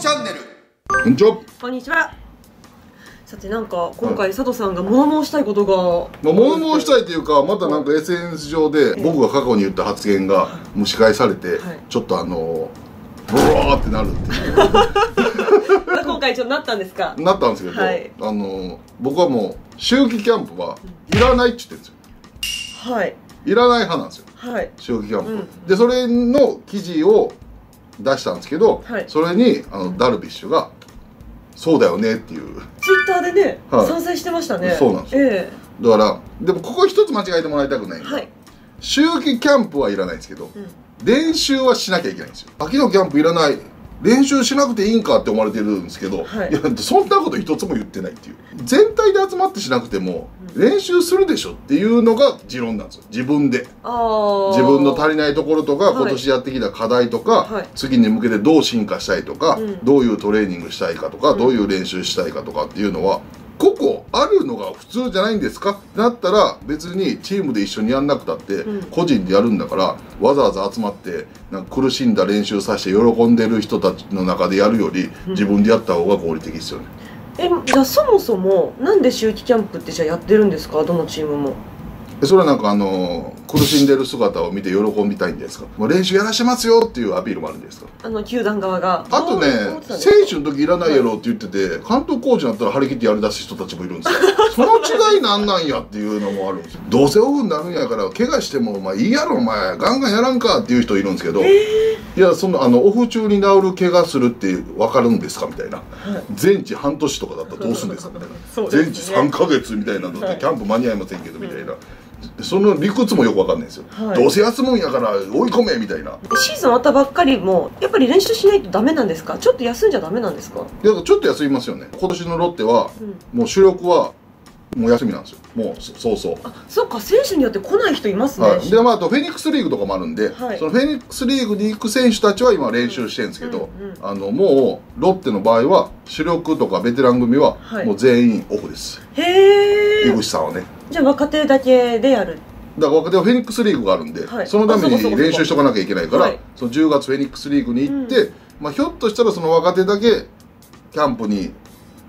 チャンネル。こんにちは。こんにちは。さてなんか今回佐藤さんが物申したいことが、まあ、物申したいというか、またなんか SNS 上で僕が過去に言った発言が蒸し返されて、はい。ちょっとあのブワーってなるっていう。今回ちょっとなったんですか？なったんですけど、はい。あの僕はもう秋季キャンプはいらないって言ってるんですよ。はい。いらない派なんですよ。はい。秋季キャンプ、うん。でそれの記事を出したんですけど、はい。それにあのダルビッシュが「そうだよね」っていう。ツイッターでね、はい。賛成してましたね。そうなんですえだからでもここ一つ間違えてもらいたくないえはい。秋季キャンプはいらないんですけど、うん。練習はしなきゃいけないんですよ。秋のキャンプいらない練習しなくていいんかって思われてるんですけど、はい。やそんなこと一つも言ってないっていう。全体で集まってしなくても練習するでしょっていうのが持論なんですよ。自分で。自分の足りないところとか、はい。今年やってきた課題とか、はい。次に向けてどう進化したいとか、うん。どういうトレーニングしたいかとか、うん。どういう練習したいかとかっていうのは個々あるのが普通じゃないんですか？だったら別にチームで一緒にやんなくたって、うん個人でやるんだからわざわざ集まってなんか苦しんだ練習させて喜んでる人たちの中でやるよりうん自分でやった方が合理的ですよね。えじゃあそもそもなんで秋季キャンプってじゃあやってるんですか？どのチームも。でそれはなんかあのー苦しんでる姿を見て喜びたいんですか。もう練習やらしてますよっていうアピールもあるんですか。あの球団側が。あとね選手の時いらないやろって言ってて監督コーチになったら張り切ってやりだす人たちもいるんですよ。その違いなんなんやっていうのもあるんですよ。どうせオフになるんやから怪我してもお前いいやろお前ガンガンやらんかっていう人いるんですけど、いやそのあのオフ中に治る怪我するって分かるんですか？みたいな。はい。全治半年とかだったらどうするんですか？みたいな。全治3ヶ月みたいなのっはい。てキャンプ間に合いませんけどみたいな、その理屈もよく分かんないんですよ、はい。どうせ休むんやから追い込めみたいな。シーズン終わったばっかりもやっぱり練習しないとダメなんですか？ちょっと休んじゃダメなんですか？でちょっと休みますよね。今年のロッテは、うん。もう主力はもう休みなんですよ。もうそそうそう。あそっか選手によって来ない人いますね、はい、でまああとフェニックスリーグとかもあるんで、はい。そのフェニックスリーグに行く選手たちは今練習してるんですけど、うんうんあのもうロッテの場合は主力とかベテラン組ははい。もう全員オフです、へえ井口さんはねじゃあ若手だけでやる。だから若手はフェニックスリーグがあるんで、はい。そのために練習しとかなきゃいけないから、はい。その10月フェニックスリーグに行って、まあ、ひょっとしたらその若手だけキャンプに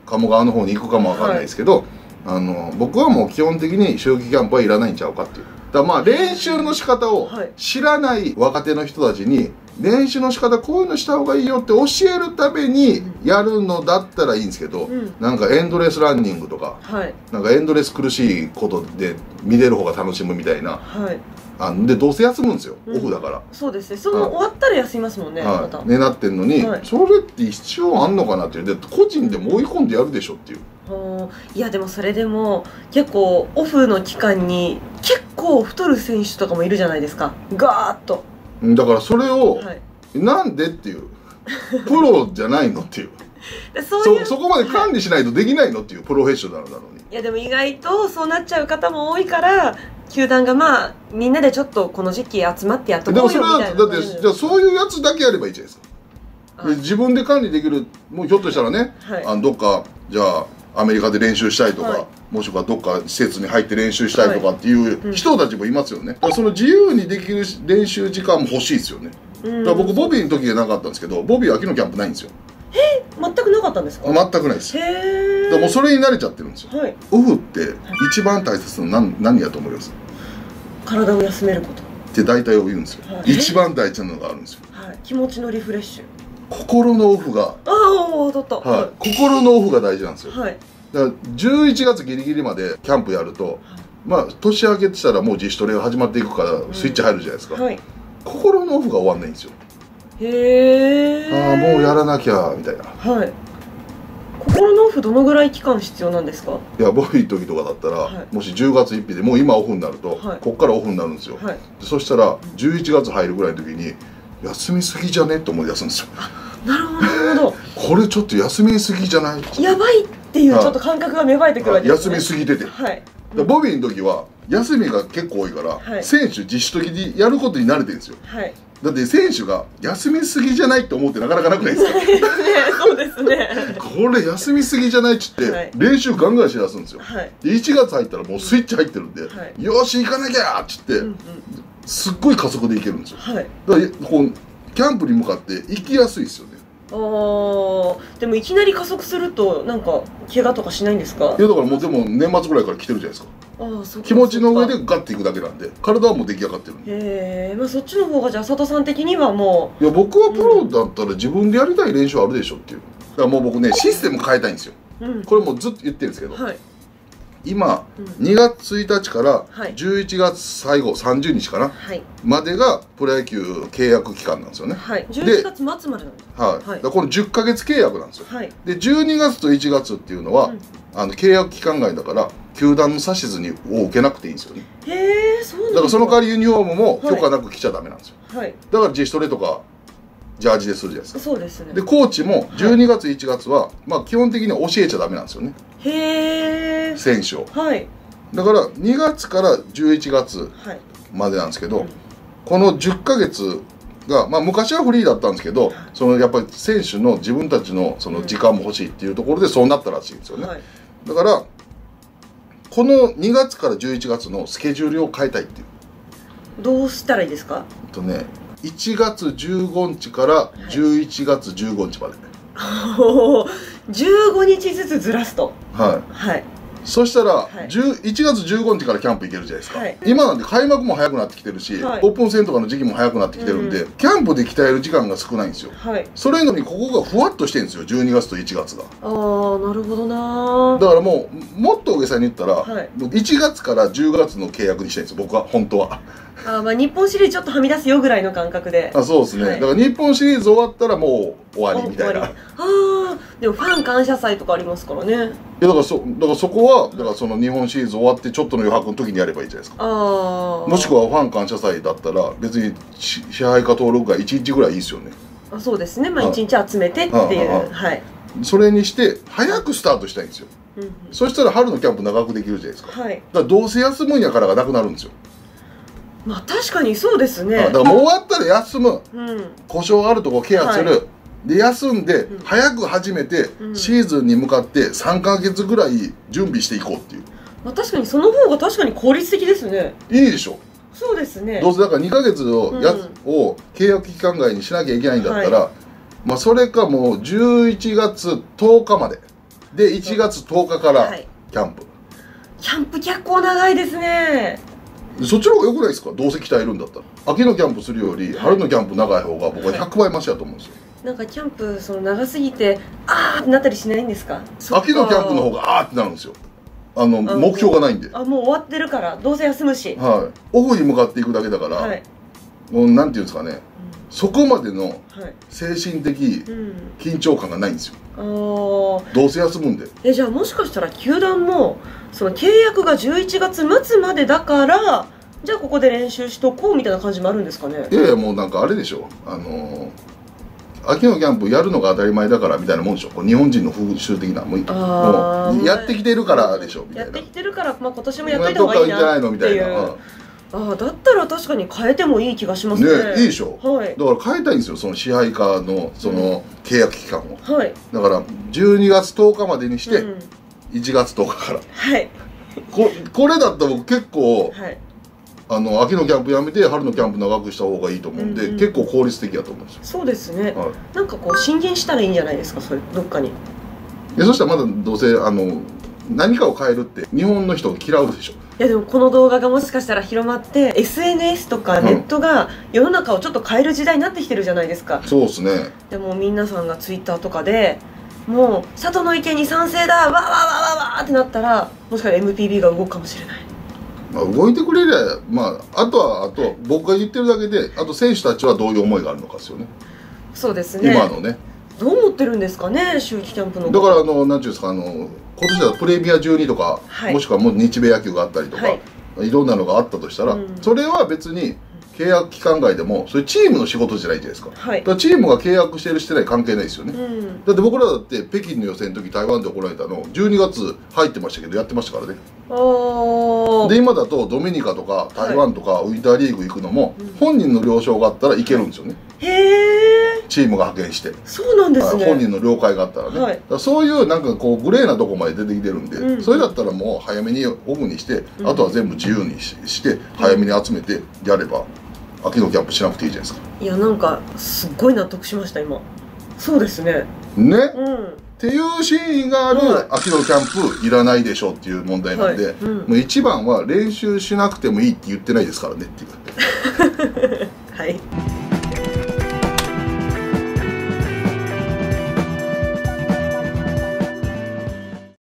鴨川の方に行くかもわかんないですけど、あの僕はもう基本的に秋季キャンプはいらないんちゃうかっていう。だからまあ練習の仕方をはい。知らない若手の人たちに練習の仕方こういうのした方がいいよって教えるためにやるのだったらいいんですけど、うん。なんかエンドレスランニングとかはい。なんかエンドレス苦しいことで見れる方が楽しむみたいな。はい。あでどうせ休むんですよ、うん。オフだから、そうですね。その終わったら休みますもんね、また。はい、ねなってんのに、はい。それって必要あんのかなっていう。で個人でも追い込んでやるでしょっていう。はあいやでもそれでも結構オフの期間に結構太る選手とかもいるじゃないですか。ガーッと。うんだからそれを、はい。なんでっていうプロじゃないのっていう。でそうそそこまで管理しないとできないのっていうプロフェッショナルなのに。いやでも意外とそうなっちゃう方も多いから球団がまあみんなでちょっとこの時期集まってやっとこうでもそれはよみたいなだってじゃあそういうやつだけやればいいじゃないですか。で自分で管理できるもうひょっとしたらね、はい。あのどっかじゃあアメリカで練習したいとか、はいもしくはどっか施設に入って練習したいとかっていう人たちもいますよね、だからその自由にできる練習時間も欲しいですよね。うん。だから僕ボビーの時はなかったんですけどボビーは秋のキャンプないんですよ。全くなかったんですか？全くないです。だへえもうそれに慣れちゃってるんですよ。はい。オフって一番大切なの何何やと思います？体を休めること。って大体言うんですよ、はい。一番大事なのがあるんですよ。はい。気持ちのリフレッシュ。心のオフが、ああ当たった。はい、心のオフが大事なんですよ。はいだから11月ギリギリまでキャンプやるとまあ年明けてたらもう自主トレが始まっていくからスイッチ入るじゃないですか、はい。心のオフが終わんないんですよ、へえああもうやらなきゃみたいな。はい。心のオフどのぐらい期間必要なんですか？いやボビーの時とかだったら、はい。もし10月1日でもう今オフになると、はい。こっからオフになるんですよ、はい。でそしたら11月入るぐらいの時に休みすぎじゃね？って思い出すんですよ。なるほど これちょっと休みすぎじゃない？どやばいっていうはい。ちょっと感覚が芽生えてくるわけです休ねみすぎてて。はい。でボビーの時は休みが結構多いから、はい。選手自主的にやることに慣れてるんですよ。はい。だって選手が休みすぎじゃないって思ってなかなかなくないですか ねそうですね。これ休みすぎじゃないっつって、はい。練習ガンガンしだすんですよ。はい。で1月入ったらもうスイッチ入ってるんで、はい。よーし行かなきゃっつって、うんうんすっごい加速でいけるんですよ。はい。だからこうキャンプに向かって行きやすいですよ。ねああでもいきなり加速するとなんか怪我とかしないんですか？いやだからもうでも年末ぐらいから来てるじゃないですか。ああそ気持ちの上でガッていくだけなんで体はもう出来上がってるへえまあそっちの方がじゃあ佐藤さん的にはもいや僕はプロだったら自分でやりたい練習あるでしょっていうだからもう僕ねシステム変えたいんですよううんこれもうずっと言ってるんですけどはい今うん。2月1日からはい。11月最後30日かな。はい。までがプロ野球契約期間なんですよね。はい。11月末までなんではい、はい。だこの10ヶ月契約なんですよ。はい。で12月と1月っていうのは、うん。あの契約期間外だから球団の指図にを受けなくていいんですよね。へえそうなんだからその代わりユニフォームもはい許可なく着ちゃダメなんですよ、はい。だから自主トレとかジャージでするじゃないですか。そうですね。でコーチも12月1月は、まあ基本的には教えちゃダメなんですよね。へえ選手を。はい。だから2月から11月はい。までなんですけど、うん。この10ヶ月が、まあ、昔はフリーだったんですけどそのやっぱり選手の自分たちのその時間も欲しいっていうところでそうなったらしいんですよね、はい。だからこの2月から11月のスケジュールを変えたいっていう。どうしたらいいですか？とね1月15日から11月15日まで、おー15日ずつずらすと。はい。はいそしたら、い。10 1月15日からキャンプ行けるじゃないですか、はい。今なんて開幕も早くなってきてるし、はい。オープン戦とかの時期も早くなってきてるんで、キャンプで鍛える時間が少ないんですよ。はい。それのにここがふわっとしてるんですよ12月と1月が。ああなるほどなだからもうもっと大げさに言ったら、はい。もう1月から10月の契約にしたいんですよ僕は本当は。あーまあ日本シリーズちょっとはみ出すよぐらいの感覚で。あそうですね、はい。だから日本シリーズ終わったらもう終わりみたいな。ああーでもファン感謝祭とかありますからね。いやだからそだからそこはだからその日本シリーズ終わってちょっとの余白の時にやればいいじゃないですか。もしくはファン感謝祭だったら別にし支配下登録が1日ぐらいいいですよね。あそうですね。まああ一日集めてっていう。はい、それにして早くスタートしたいんですよ。うんうん。そしたら春のキャンプ長くできるじゃないですか。だかはいらどうせ休むんやからがなくなるんですよ、まあ確かにそうですね。あだからもう終わったら休む。うん。故障あるとこケアする、はで休んで、うん。早く始めて、うん。シーズンに向かって3ヶ月ぐらい準備していこうっていう。まあ確かにその方が確かに効率的ですね。いいでしょ。そうですね。どうせだから2ヶ月をや、うん。を契約期間外にしなきゃいけないんだったら、まあそれかもう11月10日まで。で1月10日からはい。キャンプ、キャンプ結構長いですね。でそっちの方が良くないですか？どうせ鍛えるんだったら。秋のキャンプするより春のキャンプ長い方が僕は100倍マシだと思うんですよ、なんかキャンプその長すぎてあーってなったりしないんですか？秋のキャンプの方ががあーってなるんですよ。あのあ目標がないんで。あもう終わってるからどうせ休むし。はい。オフに向かっていくだけだから、はい、もうなんていうんですかね。そこまでのはい。精神的うん。緊張感がないんですよ。あー。どうせ休むんで。えじゃあもしかしたら球団もその契約が11月末までだからじゃあここで練習しとこうみたいな感じもあるんですかね？いやいやもうなんかあれでしょ。あのー秋のキャンプやるのが当たり前だからみたいなもんでしょ？こう日本人の風習的なもうやってきてるからでしょみたいな。やってきてるから、まあ、今年もやっといた方がいいとかいいんじゃなないの？みたいな、ううんああだったら確かに変えてもいい気がしますね。ねいいでしょ？はい。だから変えたいんですよその支配下のその契約期間を。はい。だから12月10日までにしてうん。1月10日から。はい。ここれだったら僕結構はいあの秋のキャンプやめて春のキャンプ長くした方がいいと思うんで、うんうん。結構効率的だと思うんですよ、そうですね。はい。なんかこう進言したらいいんじゃないですかそれどっかに。でそしたらまだどうせあの何かを変えるって日本の人が嫌うでしょ。いやでもこの動画がもしかしたら広まって SNS とかネットが世の中をちょっと変える時代になってきてるじゃないですか。そうですね。でも皆さんがツイッターとかでもう佐藤の意見に賛成だわーわーわーわーわーってなったらもしかしたら MPB が動くかもしれないまあ、動いてくれりゃまああとはあと僕が言ってるだけであと選手たちはどういう思いがあるのかですよね。そうですね。今のね。どう思ってるんですかね秋季キャンプの。だからあのなんていうんですかあの今年だとプレミア12とか、はい。もしくはもう日米野球があったりとか、はい。い、ろんなのがあったとしたら、うん。それは別に契約期間外でもそれチームの仕事じゃないじゃないですか。だはい。からチームが契約してるしてない関係ないですよね、うん。だって僕らだって北京の予選の時台湾で行われたの12月入ってましたけどやってましたからね。で今だとドミニカとか台湾とかウィンターリーグ行くのも、うん。本人の了承があったら行けるんですよね、へえチームが派遣して、そうなんですね。本人の了解があったらね、はい。らそういうなんかこうグレーなとこまで出てきてるんで、うん。それだったらもう早めにオフにして、うん。あとは全部自由にしして早めに集めてやれば秋のキャンプしなくていいじゃないですか。いやなんかすっごい納得しました今。そうですね。ね？うん。っていうシーンがあるはい。秋のキャンプいらないでしょうっていう問題なんで、はい。うん。もう一番は練習しなくてもいいって言ってないですからねっていう